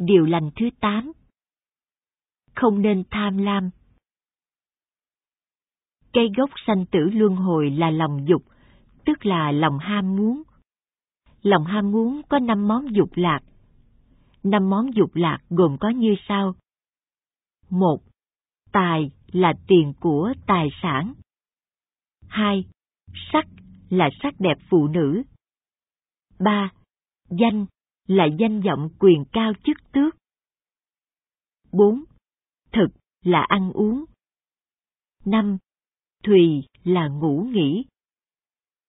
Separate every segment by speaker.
Speaker 1: Điều lành thứ 8 Không nên tham lam Cây gốc sanh tử luân hồi là lòng dục, tức là lòng ham muốn. Lòng ham muốn có năm món dục lạc. Năm món dục lạc gồm có như sau. một Tài là tiền của tài sản. hai Sắc là sắc đẹp phụ nữ. ba Danh là danh vọng quyền cao chức tước. 4. Thực là ăn uống. 5. Thùy là ngủ nghỉ.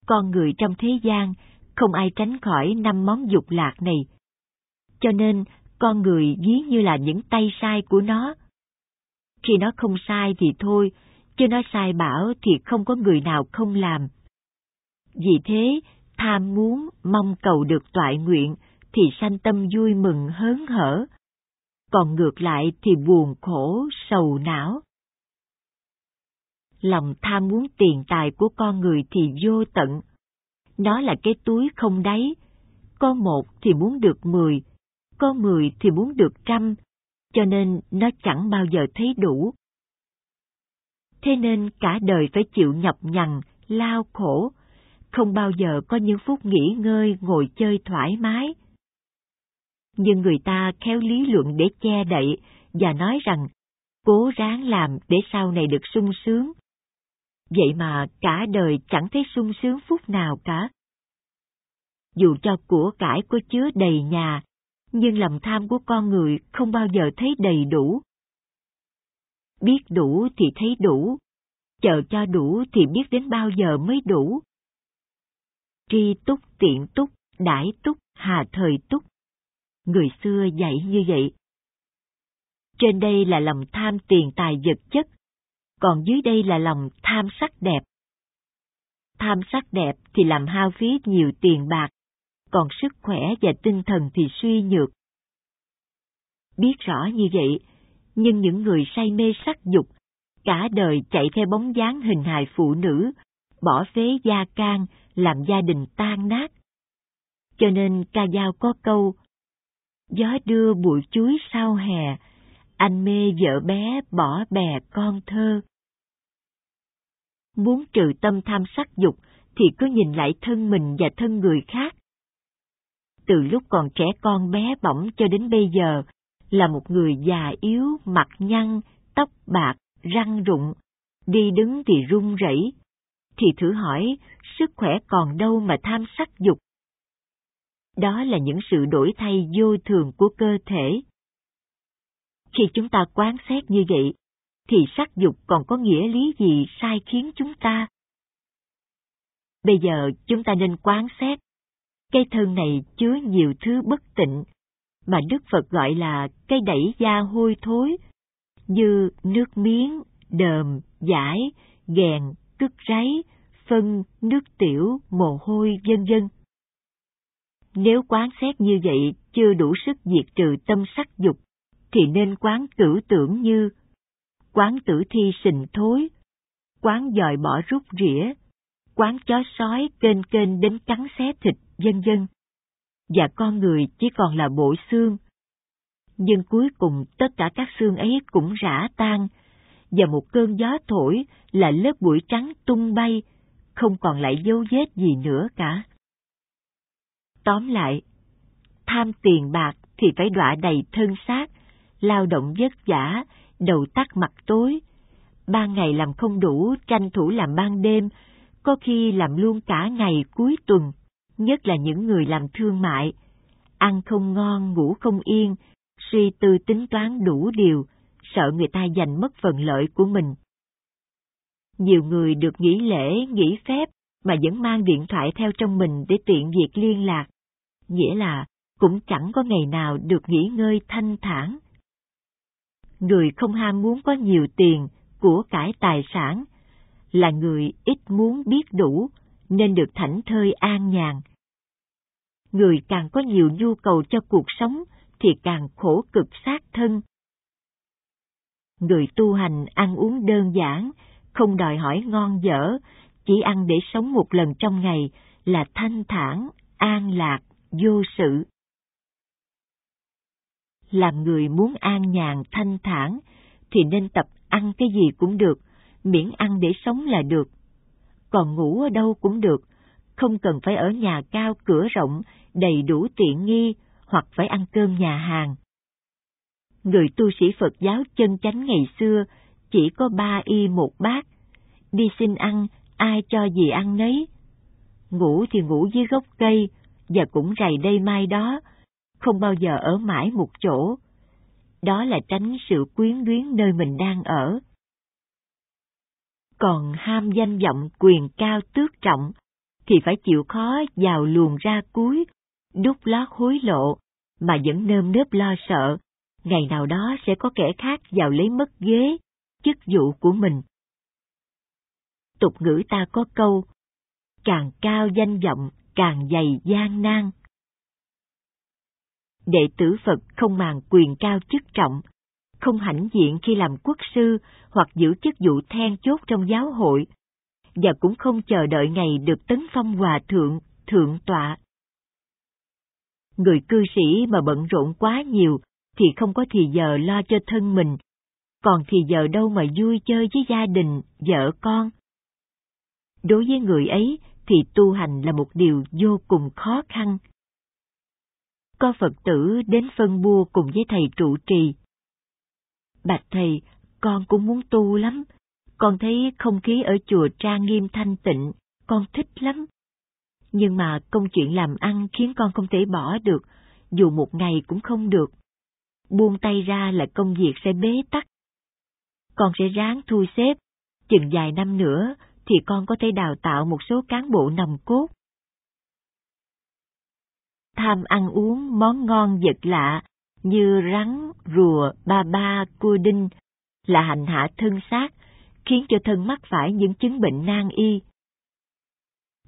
Speaker 1: Con người trong thế gian không ai tránh khỏi năm món dục lạc này. Cho nên, con người ví như là những tay sai của nó. Khi nó không sai thì thôi, chứ nó sai bảo thì không có người nào không làm. Vì thế, tham muốn mong cầu được toại nguyện thì sanh tâm vui mừng hớn hở, còn ngược lại thì buồn khổ, sầu não. Lòng tham muốn tiền tài của con người thì vô tận. Nó là cái túi không đáy, có một thì muốn được mười, có mười thì muốn được trăm, cho nên nó chẳng bao giờ thấy đủ. Thế nên cả đời phải chịu nhọc nhằn, lao khổ, không bao giờ có những phút nghỉ ngơi ngồi chơi thoải mái. Nhưng người ta khéo lý luận để che đậy và nói rằng cố ráng làm để sau này được sung sướng. Vậy mà cả đời chẳng thấy sung sướng phút nào cả. Dù cho của cải có chứa đầy nhà, nhưng lòng tham của con người không bao giờ thấy đầy đủ. Biết đủ thì thấy đủ, chờ cho đủ thì biết đến bao giờ mới đủ tri túc tiện túc, đãi túc, hà thời túc. Người xưa dạy như vậy. Trên đây là lòng tham tiền tài vật chất, còn dưới đây là lòng tham sắc đẹp. Tham sắc đẹp thì làm hao phí nhiều tiền bạc, còn sức khỏe và tinh thần thì suy nhược. Biết rõ như vậy, nhưng những người say mê sắc dục, cả đời chạy theo bóng dáng hình hài phụ nữ, bỏ phế gia can, làm gia đình tan nát. Cho nên ca dao có câu, gió đưa bụi chuối sau hè, anh mê vợ bé bỏ bè con thơ. Muốn trừ tâm tham sắc dục thì cứ nhìn lại thân mình và thân người khác. Từ lúc còn trẻ con bé bỏng cho đến bây giờ, là một người già yếu, mặt nhăn, tóc bạc, răng rụng, đi đứng thì run rẩy, thì thử hỏi sức khỏe còn đâu mà tham sắc dục. Đó là những sự đổi thay vô thường của cơ thể. Khi chúng ta quán xét như vậy, thì sắc dục còn có nghĩa lý gì sai khiến chúng ta? Bây giờ chúng ta nên quán xét, cây thân này chứa nhiều thứ bất tịnh, mà Đức Phật gọi là cây đẩy da hôi thối, như nước miếng, đờm, giải, ghèn, cứt ráy, phân, nước tiểu, mồ hôi, vân vân. Nếu quán xét như vậy chưa đủ sức diệt trừ tâm sắc dục, thì nên quán cử tưởng như quán tử thi sình thối, quán dòi bỏ rút rỉa, quán chó sói kênh kênh đến cắn xé thịt, vân vân. Và con người chỉ còn là bộ xương. Nhưng cuối cùng tất cả các xương ấy cũng rã tan, và một cơn gió thổi là lớp bụi trắng tung bay, không còn lại dấu vết gì nữa cả. Tóm lại, tham tiền bạc thì phải đọa đầy thân xác, lao động vất vả, đầu tắt mặt tối. Ban ngày làm không đủ, tranh thủ làm ban đêm, có khi làm luôn cả ngày cuối tuần, nhất là những người làm thương mại. Ăn không ngon, ngủ không yên, suy tư tính toán đủ điều, sợ người ta giành mất phần lợi của mình. Nhiều người được nghỉ lễ, nghỉ phép mà vẫn mang điện thoại theo trong mình để tiện việc liên lạc. Nghĩa là cũng chẳng có ngày nào được nghỉ ngơi thanh thản. Người không ham muốn có nhiều tiền, của cải tài sản, là người ít muốn biết đủ, nên được thảnh thơi an nhàn. Người càng có nhiều nhu cầu cho cuộc sống thì càng khổ cực sát thân. Người tu hành ăn uống đơn giản không đòi hỏi ngon dở, chỉ ăn để sống một lần trong ngày là thanh thản, an lạc, vô sự. làm người muốn an nhàn thanh thản, thì nên tập ăn cái gì cũng được, miễn ăn để sống là được. Còn ngủ ở đâu cũng được, không cần phải ở nhà cao cửa rộng, đầy đủ tiện nghi, hoặc phải ăn cơm nhà hàng. Người tu sĩ Phật giáo chân chánh ngày xưa chỉ có ba y một bát, đi xin ăn, ai cho gì ăn nấy. Ngủ thì ngủ dưới gốc cây, và cũng rày đây mai đó, không bao giờ ở mãi một chỗ. Đó là tránh sự quyến luyến nơi mình đang ở. Còn ham danh vọng quyền cao tước trọng, thì phải chịu khó vào luồng ra cuối, đút lót hối lộ, mà vẫn nơm nớp lo sợ, ngày nào đó sẽ có kẻ khác vào lấy mất ghế, chức vụ của mình. Tục ngữ ta có câu, càng cao danh vọng, càng dày gian nan. Đệ tử Phật không màng quyền cao chức trọng, không hãnh diện khi làm quốc sư hoặc giữ chức vụ then chốt trong giáo hội, và cũng không chờ đợi ngày được tấn phong hòa thượng, thượng tọa. Người cư sĩ mà bận rộn quá nhiều thì không có thì giờ lo cho thân mình, còn thì giờ đâu mà vui chơi với gia đình, vợ con. Đối với người ấy thì tu hành là một điều vô cùng khó khăn. Có Phật tử đến phân bua cùng với thầy trụ trì. Bạch thầy, con cũng muốn tu lắm, con thấy không khí ở chùa trang nghiêm thanh tịnh, con thích lắm. Nhưng mà công chuyện làm ăn khiến con không thể bỏ được, dù một ngày cũng không được. Buông tay ra là công việc sẽ bế tắc. Con sẽ ráng thu xếp, chừng vài năm nữa thì con có thể đào tạo một số cán bộ nòng cốt. Tham ăn uống món ngon vật lạ như rắn, rùa, ba ba, cua đinh là hành hạ thân xác, khiến cho thân mắc phải những chứng bệnh nan y.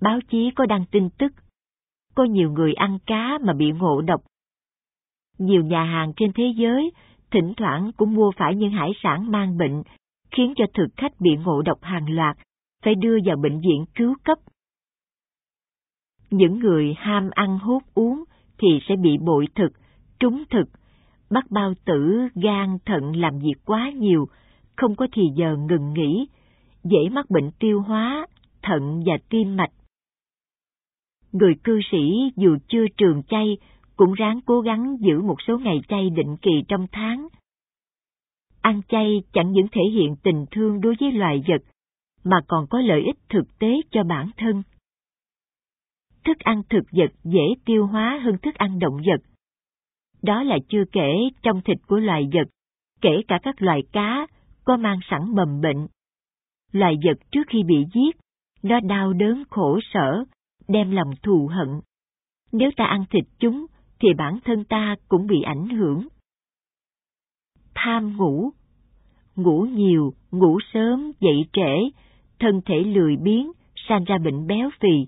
Speaker 1: Báo chí có đăng tin tức, có nhiều người ăn cá mà bị ngộ độc. Nhiều nhà hàng trên thế giới thỉnh thoảng cũng mua phải những hải sản mang bệnh, khiến cho thực khách bị ngộ độc hàng loạt, phải đưa vào bệnh viện cứu cấp. Những người ham ăn hút uống thì sẽ bị bội thực, trúng thực, bắt bao tử, gan, thận làm việc quá nhiều, không có thì giờ ngừng nghỉ, dễ mắc bệnh tiêu hóa, thận và tim mạch. Người cư sĩ dù chưa trường chay cũng ráng cố gắng giữ một số ngày chay định kỳ trong tháng. Ăn chay chẳng những thể hiện tình thương đối với loài vật, mà còn có lợi ích thực tế cho bản thân. Thức ăn thực vật dễ tiêu hóa hơn thức ăn động vật. Đó là chưa kể trong thịt của loài vật, kể cả các loài cá, có mang sẵn mầm bệnh. Loài vật trước khi bị giết, nó đau đớn khổ sở, đem lòng thù hận. Nếu ta ăn thịt chúng, thì bản thân ta cũng bị ảnh hưởng. Tham ngủ Ngủ nhiều, ngủ sớm, dậy trễ, thân thể lười biếng, sanh ra bệnh béo phì.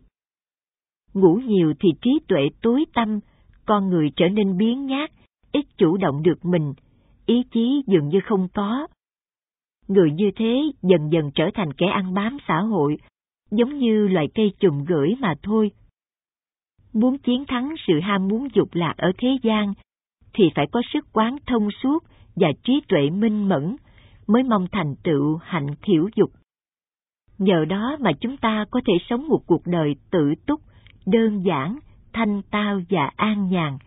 Speaker 1: Ngủ nhiều thì trí tuệ tối tâm, con người trở nên biến nhát, ít chủ động được mình, ý chí dường như không có. Người như thế dần dần trở thành kẻ ăn bám xã hội, giống như loài cây trùng gửi mà thôi. Muốn chiến thắng sự ham muốn dục lạc ở thế gian, thì phải có sức quán thông suốt và trí tuệ minh mẫn, mới mong thành tựu hạnh thiểu dục. Nhờ đó mà chúng ta có thể sống một cuộc đời tự túc, đơn giản, thanh tao và an nhàn.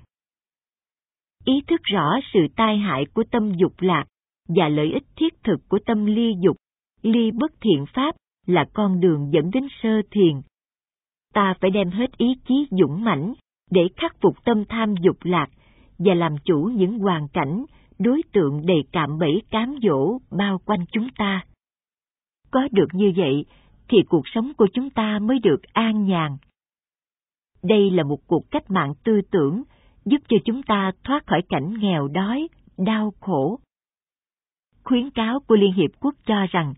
Speaker 1: Ý thức rõ sự tai hại của tâm dục lạc và lợi ích thiết thực của tâm ly dục, ly bất thiện pháp là con đường dẫn đến sơ thiền. Ta phải đem hết ý chí dũng mãnh để khắc phục tâm tham dục lạc và làm chủ những hoàn cảnh, đối tượng đầy cạm bẫy cám dỗ bao quanh chúng ta. Có được như vậy thì cuộc sống của chúng ta mới được an nhàn. Đây là một cuộc cách mạng tư tưởng giúp cho chúng ta thoát khỏi cảnh nghèo đói, đau khổ. Khuyến cáo của Liên Hiệp Quốc cho rằng,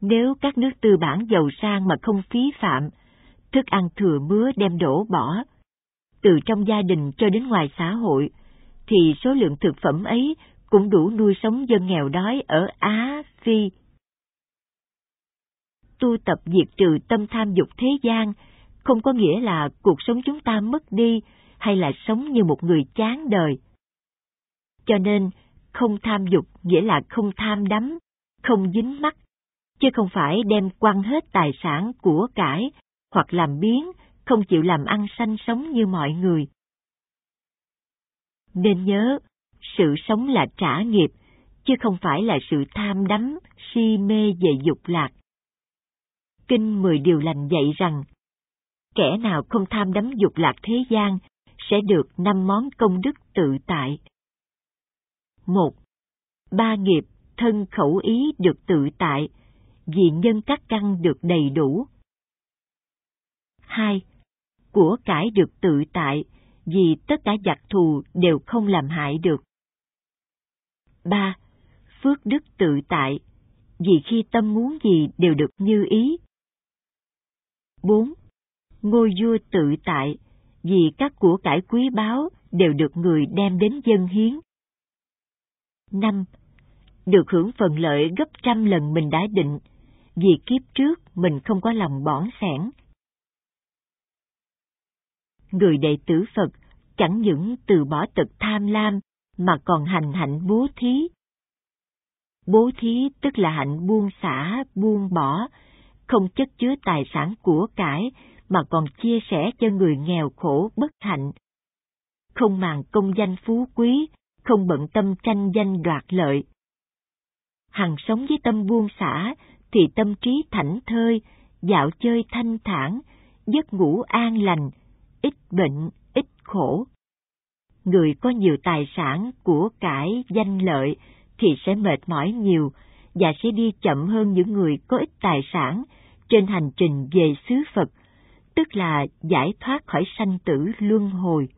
Speaker 1: nếu các nước tư bản giàu sang mà không phí phạm, thức ăn thừa mứa đem đổ bỏ, từ trong gia đình cho đến ngoài xã hội, thì số lượng thực phẩm ấy cũng đủ nuôi sống dân nghèo đói ở Á, Phi, tu tập diệt trừ tâm tham dục thế gian, không có nghĩa là cuộc sống chúng ta mất đi hay là sống như một người chán đời. Cho nên, không tham dục nghĩa là không tham đắm, không dính mắc, chứ không phải đem quăng hết tài sản của cải hoặc làm biến, không chịu làm ăn sanh sống như mọi người. Nên nhớ, sự sống là trả nghiệp, chứ không phải là sự tham đắm, si mê về dục lạc. Kinh Mười Điều Lành dạy rằng, kẻ nào không tham đắm dục lạc thế gian sẽ được năm món công đức tự tại. một Ba nghiệp thân khẩu ý được tự tại, vì nhân các căn được đầy đủ. 2. Của cải được tự tại, vì tất cả giặc thù đều không làm hại được. 3. Phước đức tự tại, vì khi tâm muốn gì đều được như ý. 4. Ngôi vua tự tại, vì các của cải quý báu đều được người đem đến dân hiến. 5. Được hưởng phần lợi gấp trăm lần mình đã định, vì kiếp trước mình không có lòng bỏng sẻn. Người đệ tử Phật chẳng những từ bỏ tật tham lam mà còn hành hạnh bố thí. Bố thí tức là hạnh buông xả, buông bỏ, không chất chứa tài sản của cải mà còn chia sẻ cho người nghèo khổ bất hạnh. Không màng công danh phú quý, không bận tâm tranh danh đoạt lợi. Hằng sống với tâm buông xả thì tâm trí thảnh thơi, dạo chơi thanh thản, giấc ngủ an lành, ít bệnh, ít khổ. Người có nhiều tài sản, của cải, danh lợi thì sẽ mệt mỏi nhiều và sẽ đi chậm hơn những người có ít tài sản trên hành trình về xứ Phật, tức là giải thoát khỏi sanh tử luân hồi.